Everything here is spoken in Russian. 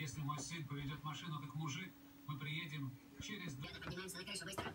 Если мой сын поведет машину как мужик, мы приедем через... Я Ребята, поднимаемся на крышу быстро.